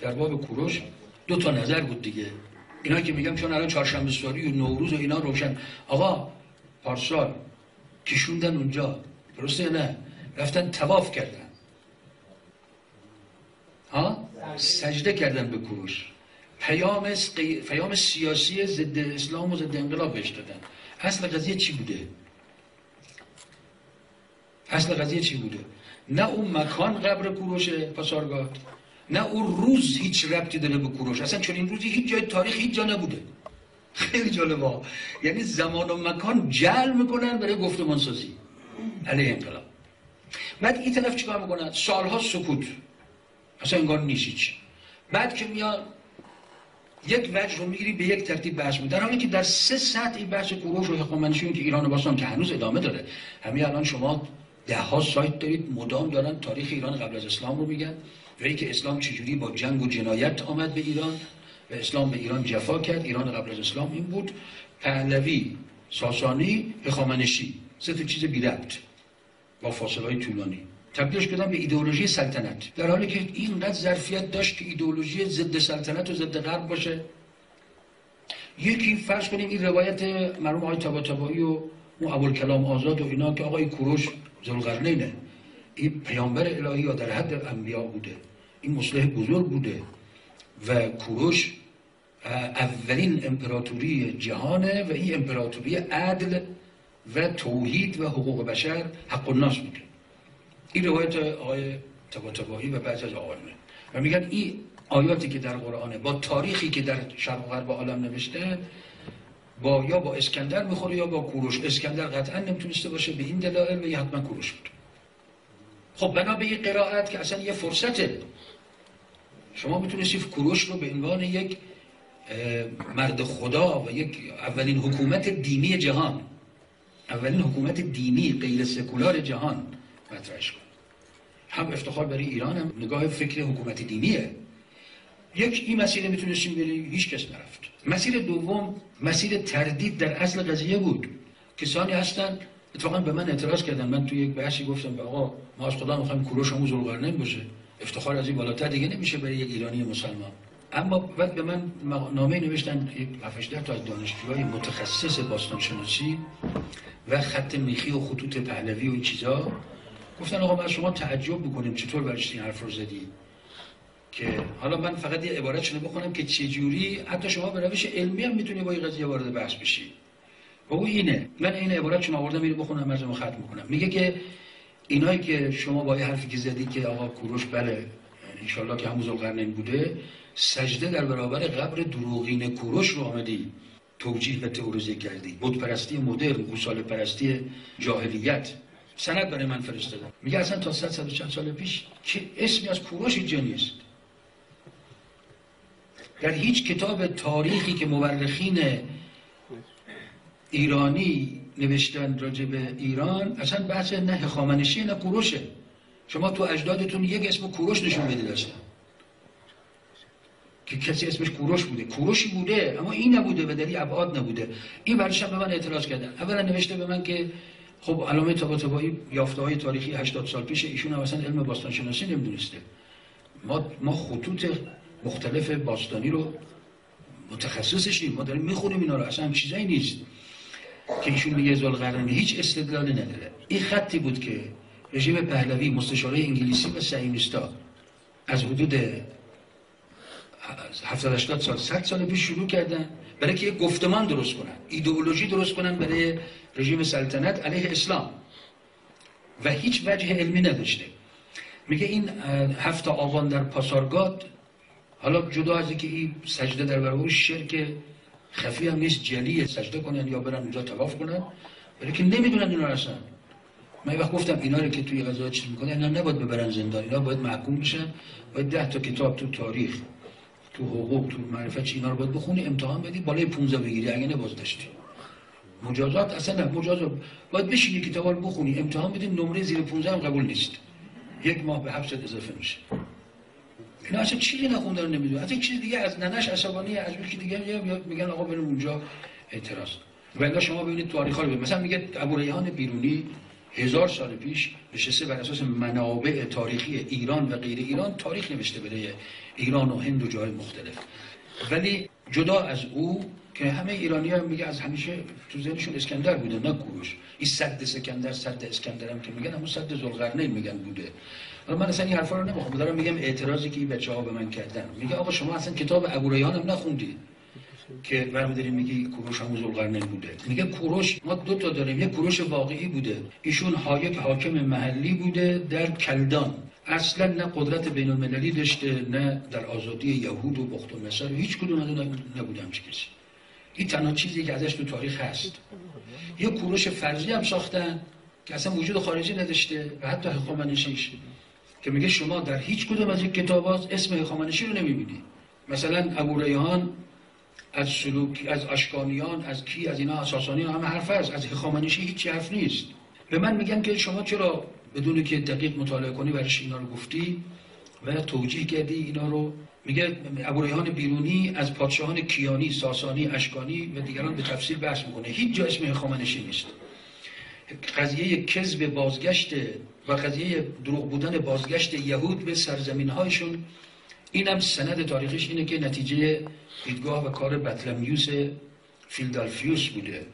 در باب کوروش دو تا نظر بود دیگه. اینا که میگم چون الان چهارشنبه سواری و نوروز و اینا روشن. آقا پارسال کشوندن اونجا. درسته نه؟ رفتن تواف کردن. ها؟ سجده کردن به کوروش. پیام, پیام سیاسی ضد اسلام و ضد انقلاب بهش دادن. اصل قضیه چی بوده؟ اصل قضیه چی بوده؟ نه اون مکان قبر کوروش پاسارگاد. نه اون روز هیچ ربطی داره به کوروش. اصلا چون این روزی هیچ جای تاریخ هیچ جا نبوده. خیلی جالبه. یعنی زمان و مکان جل می‌کنن برای گفتمان سازی. علیه انقلاب. بعد این طرف چیکار می‌کنن سالها سکوت. اصلا انگار نیست بعد که میاد یک وجه رو می‌گیری به یک ترتیب بحث در حالی که در سه سطح این بحث کوروش و هخامنشی که ایران باستان که هنوز ادامه داره. همین الان شما ده ها سایت دارید مدام دارن تاریخ ایران قبل از اسلام رو میگن. و که اسلام چجوری با جنگ و جنایت آمد به ایران و اسلام به ایران جفا کرد. ایران قبل از اسلام این بود. پهلوی ساسانی هخامنشی سه تا چیز بی ربط با فاصله طولانی. تبدیلش کردن به ایدئولوژی سلطنت. در حالی که اینقدر ظرفیت داشت که ایدئولوژی ضد سلطنت و ضد غرب باشه. یکی فرض کنیم این روایت مرحوم آقای طباطبایی و اون ابوالکلام آزاد و اینا که آقای کوروش ذوالقرنینه. این پیامبر الهی یا در حد انبیا بوده. این مصلح بزرگ بوده. و کوروش اولین امپراتوری جهانه و این امپراتوری عدل و توحید و حقوق بشر حق الناس بوده. این روایت آقای تباتبایی و بعض از آقایانه. و میگن این آیاتی که در قرآنه با تاریخی که در شرق غرب عالم نوشته با یا با اسکندر می‌خوره یا با کوروش. اسکندر قطعا نمی‌تونسته باشه به این دلایل و حتما کوروش بود. خب بنا به این قرائت که اصلا یه فرصته. شما می‌تونستید کوروش رو به عنوان یک مرد خدا و یک اولین حکومت دینی جهان اولین حکومت دینی غیر سکولار جهان مطرحش کن. هم افتخار برای ایران هم نگاه فکر حکومت دینیه. یک این مسیر می‌تونستیم بریم هیچ کس نرفت. مسیر دوم مسیر تردید در اصل قضیه بود. کسانی هستن اتفاقا به من اعتراض کردن. من توی یک بحثی گفتم به آقا ما از خدا می‌خوایم کوروش همون ذوالقرنین باشه. افتخار از این بالاتر دیگه نمیشه برای یک ایرانی مسلمان. اما بعد به من نامه نوشتن یک 7 تا از دانشجوهای متخصص باستان شناسی و خط میخی و خطوط پهلوی و این چیزا گفتن آقا ما شما تعجب بکنیم چطور برش این حرف رو زدی؟ که حالا من فقط یه عبارت شنو بخونم که چجوری حتی شما به روش علمی هم می‌تونی با این قضیه وارد بحث بشی. او اینه. من این عبارت چون آوردم اینو بخونم مرزمو ختم می‌کنم. میگه که اینایی که شما با یه حرفی که زدی که آقا کوروش بله انشالله که همون ذوالقرنین بوده سجده در برابر قبر دروغین کوروش رو آمدی توجیه و تئوریزه کردی. بود پرستی مدرن گوساله پرستی جاهلیت. سند برای من فرستادن. میگه اصلا تا 100 چند سال پیش که اسمی از کوروش اینجا نیست. در هیچ کتاب تاریخی که مورخین ایرانی نوشتن راجع به ایران اصلا بحث نه خامنشی نه کوروشه. شما تو اجدادتون یک اسم کوروش نشون بدید اصلا. که کسی اسمش کوروش بوده. کوروشی بوده اما این نبوده و در ابعاد نبوده. این برش به من اعتراض کردن. اولا نوشته به من که خب علامه طباطبایی یافته های تاریخی 80 سال پیش ایشون هم اصلا علم باستان شناسی نمی‌دونسته. ما ما خطوط مختلف باستانی رو متخصصشیم. ما داریم می‌خونیم اینا رو. اصلا چیزایی نیست. که ایشون میگه ذوالقرنین هیچ استدلالی نداره. این خطی بود که رژیم پهلوی مستشاره انگلیسی و سعیمیستا از حدود 70 80 سال 100 سال پیش شروع کردن برای که یک گفتمان درست کنن. ایدئولوژی درست کنن برای رژیم سلطنت علیه اسلام. و هیچ وجه علمی نداشته. میگه این هفت آوان در پاسارگاد حالا جدا از اینکه این سجده در برابر شرک خفی هم نیست جلیه سجده کنن یا برن اونجا تواف کنن. ولی که نمی‌دونن اینا اصلا من وقت گفتم اینا رو که توی غذا چیز می‌کنه اینا نباید ببرن زندان اینا باید محکوم بشن باید ده تا کتاب تو تاریخ تو حقوق تو معرفت چی اینا رو باید بخونی امتحان بدی بالای 15 بگیری اگه نباز داشتی مجازات اصلا نه مجازات. باید بشینی کتاب رو بخونی امتحان بدی نمره زیر 15 هم قبول نیست. یک ماه به حبست اضافه میشه. اینا اصلا چیزی نخوندن نمی‌دونه. اصلا چیز دیگه از ننش عصبانی از که دیگه میگن آقا بریم اونجا اعتراض. ولی شما ببینید تاریخ رو مثلا میگه ابو ریحان بیرونی هزار سال پیش نشسته بر اساس منابع تاریخی ایران و غیر ایران تاریخ نوشته برای ایران و هند و جای مختلف. ولی جدا از او که همه ایرانی ها میگه از همیشه تو ذهنشون اسکندر بوده نه کوروش. این صد اسکندر صد اسکندر هم که میگن همون صد زلقرنین میگن بوده. حالا من اصلا این حرفا رو نمی‌خوام دارم میگم اعتراضی که این بچه ها به من کردن. میگه آقا شما اصلا کتاب ابوریان هم نخوندید که برمیداریم میگی کوروش هم زلقرنین بوده. میگه کوروش ما دو تا داریم. یه کوروش واقعی بوده. ایشون یک حاکم محلی بوده در کلدان. اصلا نه قدرت بین المللی داشته نه در آزادی یهود و بخت و نصر. هیچ کدوم نبوده همچی کسی. این تنها چیزی که ازش تو تاریخ هست. یه کوروش فرضی هم ساختن که اصلا وجود خارجی نداشته و حتی هخامنشیش که میگه شما در هیچ کدوم از این کتابات اسم هخامنشی رو نمی‌بینی. مثلا ابو ریحان از سلوک از اشکانیان از کی از اینا اساسانی همه حرف هست از هخامنشی هیچ حرف نیست. به من میگن که شما چرا بدون که دقیق مطالعه کنی برش اینا رو گفتی و توجیه کردی اینا رو؟ میگه ابوریحان بیرونی از پادشاهان کیانی، ساسانی، اشکانی و دیگران به تفصیل بحث می‌کنه. هیچ جا اسم خامنشی نیست. قضیه کذب بازگشت و قضیه دروغ بودن بازگشت یهود به سرزمین هایشون اینم سند تاریخش اینه که نتیجه دیدگاه و کار بطلمیوس فیلدالفیوس بوده.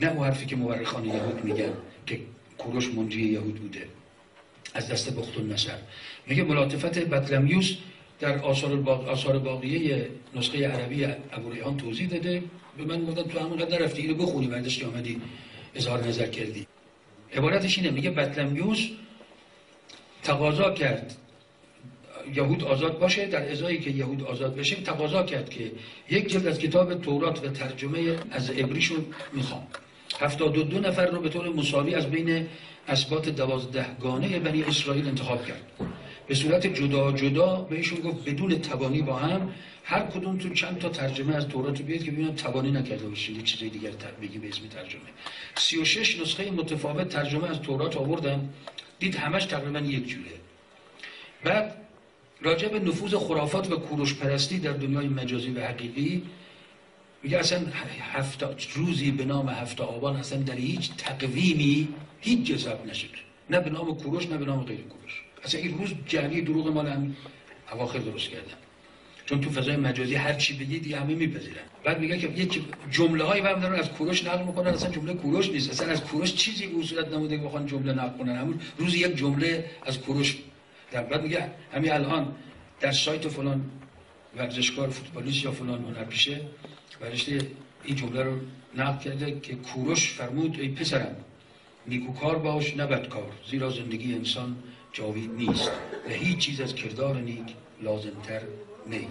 نه اون حرفی که مورخان یهود میگن که کوروش منجی یهود بوده. از دست بخت نصر میگه ملاطفت بطلمیوس در آثار, باق... آثار باقیه نسخه عربی ابوریحان توضیح داده. به من گفتن تو همون قد نرفتی اینو بخونی بعدش که آمدی اظهار نظر کردی. عبارتش اینه میگه بطلمیوس تقاضا کرد. یهود آزاد باشه در ازایی که یهود آزاد بشه تقاضا کرد که یک جلد از کتاب تورات و ترجمه از عبریشون می‌خوام. هفتاد و دو نفر رو به طور مساوی از بین اسبات دوازدهگانه بنی اسرائیل انتخاب کرد. به صورت جدا جدا بهشون گفت بدون توانی با هم هر کدوم تو چند تا ترجمه از تورات بیاد که ببینن توانی نکرده باشید یک چیز دیگر بگی به اسم ترجمه. 36 نسخه متفاوت ترجمه از تورات آوردن. دید همش تقریبا یک جوره. بعد راجع به نفوذ خرافات و کوروش پرستی در دنیای مجازی و حقیقی میگه اصلا هفت روزی به نام هفت آبان اصلا در هیچ تقویمی هیچ جذب نشد. نه به نام کوروش نه به نام غیر کوروش. اصلا این روز جعلی دروغ مال هم اواخر درست کردن. چون تو فضای مجازی هر چی بگید همه میپذیرن. بعد میگه که یک جمله هایی هم دارن از کوروش نقل می‌کنن اصلا جمله کوروش نیست. اصلا از کوروش چیزی به صورت نموده که بخوان جمله نقل کنن. همون روز یک جمله از کوروش در بعد میگه همین الان در سایت فلان ورزشکار فوتبالیست یا فلان هنرپیشه برشته این جمله رو نقل کرده که کوروش فرمود ای پسرم نیکوکار باش نه بدکار زیرا زندگی انسان جاوید نیست و هیچ چیز از کردار نیک لازمتر نی.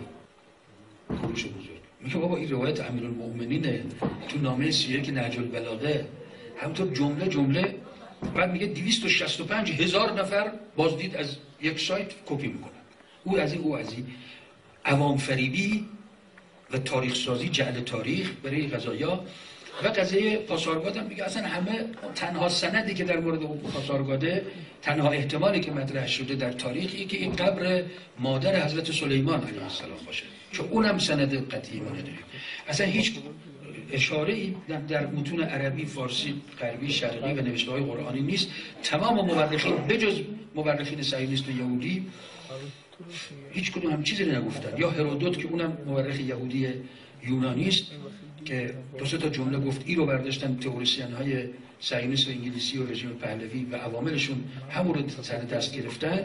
کوروش بزرگ. میگه بابا این روایت امیرالمؤمنینه. تو نامه سیره که نهج البلاغه همطور جمله جمله بعد میگه 265 هزار نفر بازدید از یک سایت کپی می‌کنن. او از این او از این. عوام فریبی و تاریخ سازی جعل تاریخ برای غذایا و قضیه پاسارگاد هم میگه اصلا همه تنها سندی که در مورد پاسارگاده تنها احتمالی که مطرح شده در تاریخی که این قبر مادر حضرت سلیمان علیه السلام باشه چون اونم سند قطعی ما اصلا هیچ اشاره ای در متون عربی فارسی غربی شرقی و نوشته های قرآنی نیست. تمام مورخین بجز مورخین صهیونیست و یهودی هیچ کدوم هم چیزی نگفتن. یا هرودوت که اونم مورخ یهودی یونانی است که دو تا جمله گفت ای رو برداشتن تئوریسین های سعیونیست و انگلیسی و رژیم پهلوی و عواملشون همون رو سر دست گرفتن.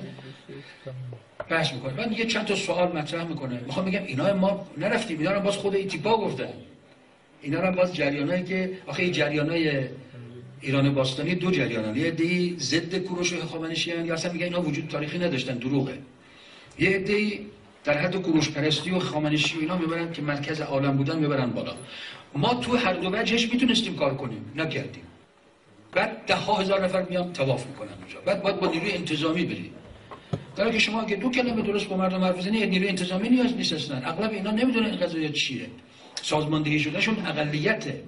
بحث می‌کنه. بعد یه چند تا سوال مطرح می‌کنه. می‌خوام بگم اینا ما نرفتیم. اینا رو باز خود ایتیپا گفتن. اینا رو باز جریانایی که آخه این جریانای ایران باستانی دو جریانن. یه دی ضد کوروش هخامنشی یا اصلا میگن اینا وجود تاریخی نداشتن دروغه. یه عده در حد کوروش پرستی و خامنشی و اینا می‌برن که مرکز عالم بودن می‌برن بالا. ما تو هر دو وجهش می‌تونستیم کار کنیم نکردیم. بعد ده ها هزار نفر میام تواف می‌کنن اونجا. بعد باید با نیروی انتظامی بریم در که شما اگه دو کلمه درست با مردم حرف بزنید نیروی انتظامی نیاز نیست اصلا. اغلب اینا نمی‌دونن این قضیه چیه. سازماندهی شدهشون اقلیته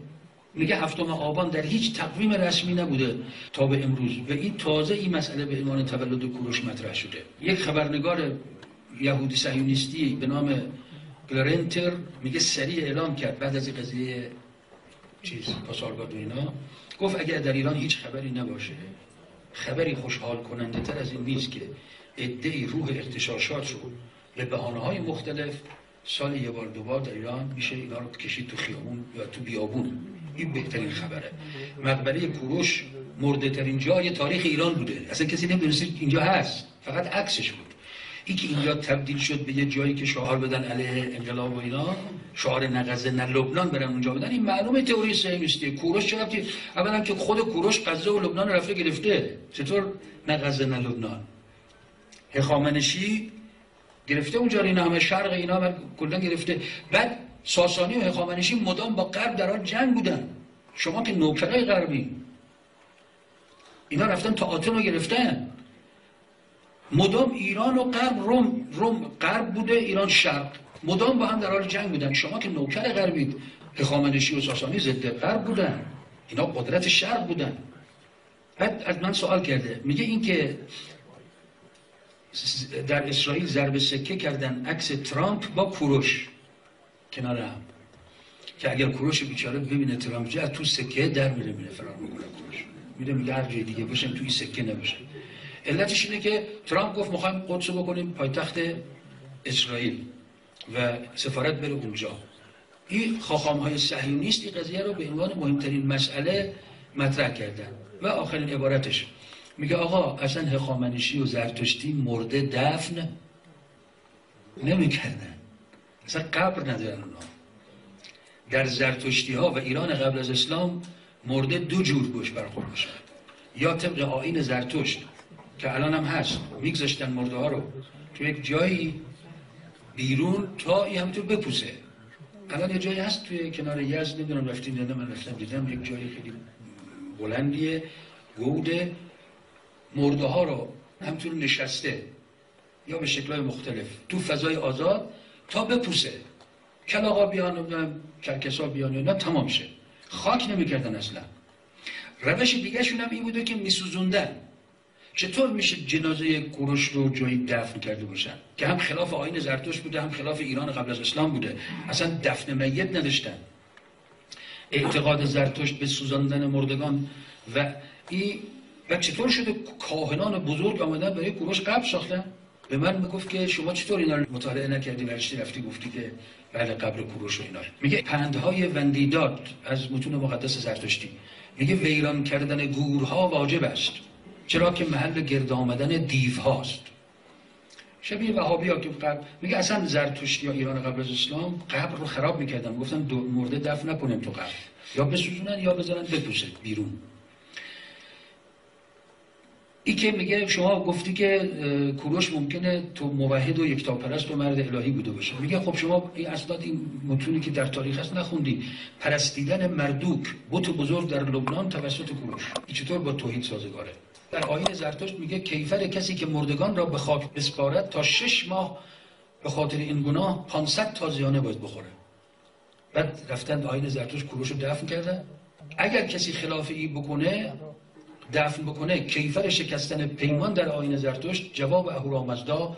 میگه هفتم آبان در هیچ تقویم رسمی نبوده تا به امروز. و این تازه این مسئله به عنوان تولد کوروش مطرح شده. یک خبرنگار یهودی صهیونیستی به نام گلرنتر میگه سریع اعلام کرد بعد از قضیه چیز پاسارگاد اینا گفت اگر در ایران هیچ خبری نباشه خبری خوشحال کننده تر از این نیست که عده روح اختشاشات رو به بحانه های مختلف سال یه بار دو بار در ایران میشه اینا رو کشید تو خیابون یا تو بیابون. این بهترین خبره. مقبره کوروش مرده ترین جای تاریخ ایران بوده. اصلا کسی نمی‌دونست اینجا هست. فقط عکسش بود. که اینجا تبدیل شد به یه جایی که شعار بدن علیه انقلاب و اینا شعار نغزه نه لبنان برن اونجا بدن این معلومه تئوری صهیونیستی کوروش چرا که اولا که خود کوروش غزه و لبنان رفته گرفته. چطور نغزه نه لبنان؟ هخامنشی گرفته اونجا اینا همه شرق اینا کلا گرفته. بعد ساسانی و هخامنشی مدام با غرب در حال جنگ بودن. شما که نوکرای غربی. اینا رفتن تا آتن رو گرفتن. مدام ایران و غرب روم روم غرب بوده ایران شرق. مدام با هم در حال جنگ بودن. شما که نوکر غربید هخامنشی و ساسانی ضد غرب بودن. اینا قدرت شرق بودن. بعد از من سوال کرده. میگه این که در اسرائیل ضرب سکه کردن عکس ترامپ با کوروش. کنار هم. که اگر کوروش بیچاره ببینه ترامپ جا تو سکه در میره میره فرار می‌کنه کوروش. میره میگه هر دیگه باشم توی سکه نباشه. علتش اینه که ترامپ گفت می‌خوایم قدس بکنیم پایتخت اسرائیل و سفارت بره اونجا. این خاخام های صهیونیست این قضیه رو به عنوان مهمترین مسئله مطرح کردن. و آخرین عبارتش میگه آقا اصلا هخامنشی و زرتشتی مرده دفن نمی‌کردن. اصلا قبر ندارن اونا. در زرتشتی ها و ایران قبل از اسلام مرده دو جور گوش برخورد میشن یا طبق آین زرتشت که الان هم هست. میگذاشتن مرده ها رو تو یک جایی بیرون تا این همینطور بپوسه. الان یه جایی هست توی کنار یزد نمی‌دونم رفتین یا من رفتم دیدم یک جایی خیلی بلندیه گوده. مرده ها رو همطور نشسته یا به شکلهای مختلف تو فضای آزاد تا بپوسه. کلاغا بیان نمی‌دونم کرکسا بیان نه تمام شه. خاک نمی‌کردن اصلا. روش دیگه هم این بوده که میسوزوندن. چطور میشه جنازه کوروش رو جایی دفن کرده باشن؟ که هم خلاف آین زرتوش بوده هم خلاف ایران قبل از اسلام بوده. اصلا دفن میت نداشتن. اعتقاد زرتشت به سوزاندن مردگان و این و چطور شده کاهنان بزرگ آمدن برای کوروش قبل ساختن؟ به من می‌گفت که شما چطور اینا رو مطالعه نکردی ورشتی رفتی گفتی که بعد قبر کوروش و اینا. میگه پندهای وندیداد از متون مقدس زرتشتی. میگه ویران کردن گورها واجب است. چرا که محل گرد آمدن دیو هاست. شبیه وهابی ها که قبل میگه اصلا زرتشتی یا ایران قبل از اسلام قبر رو خراب می‌کردن. گفتن مرده دفن نکنیم تو قبر. یا بسوزونن یا بذارن بپوسه بیرون. ای که میگه شما گفتی که کوروش ممکنه تو موحد و یکتاپرست و مرد الهی بوده باشه. میگه خب شما این اسناد این متونی که در تاریخ هست نخوندی. پرستیدن مردوک بت بزرگ در لبنان توسط کوروش. چطور با توحید سازگاره؟ در آیین زرتشت میگه کیفر کسی که مردگان را به خاک بسپارد تا شش ماه به خاطر این گناه 500 تازیانه باید بخوره. بعد رفتن آیین زرتشت کوروش رو دفن کرده. اگر کسی خلاف این بکنه دفن بکنه کیفر شکستن پیمان در آین زرتشت جواب اهورامزدا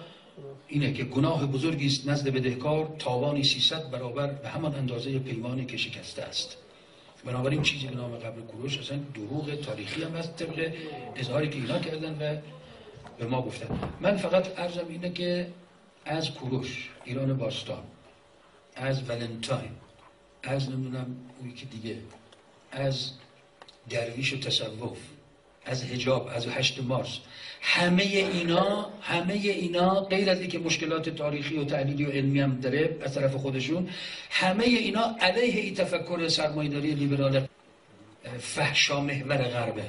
اینه که گناه بزرگی است نزد بدهکار تاوانی 300 برابر به همان اندازه پیمانی که شکسته است. بنابراین چیزی به نام قبل کوروش اصلا دروغ تاریخی هم هست طبق اظهاری که اینا کردن و به ما گفتن. من فقط عرضم اینه که از کوروش ایران باستان از ولنتاین از نمی‌دونم اون که دیگه از درویش و تصوف از هجاب از هشت مارس. همه اینا همه اینا غیر از اینکه مشکلات تاریخی و تحلیلی و علمی هم داره از طرف خودشون همه اینا علیه ای تفکر سرمایداری لیبرال فحشا محور غربه.